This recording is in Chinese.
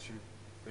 去，可。